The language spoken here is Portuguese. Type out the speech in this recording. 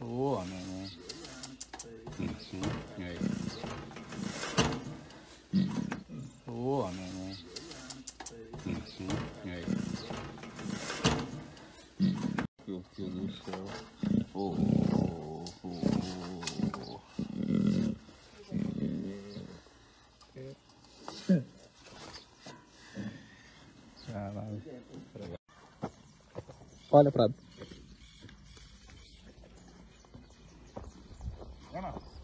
Boa? Uhum. Aí. Boa, né? Uhum. Aí. Meu Deus do céu. Oh, oh, oh. Caralho. Olha, Prado. Come on.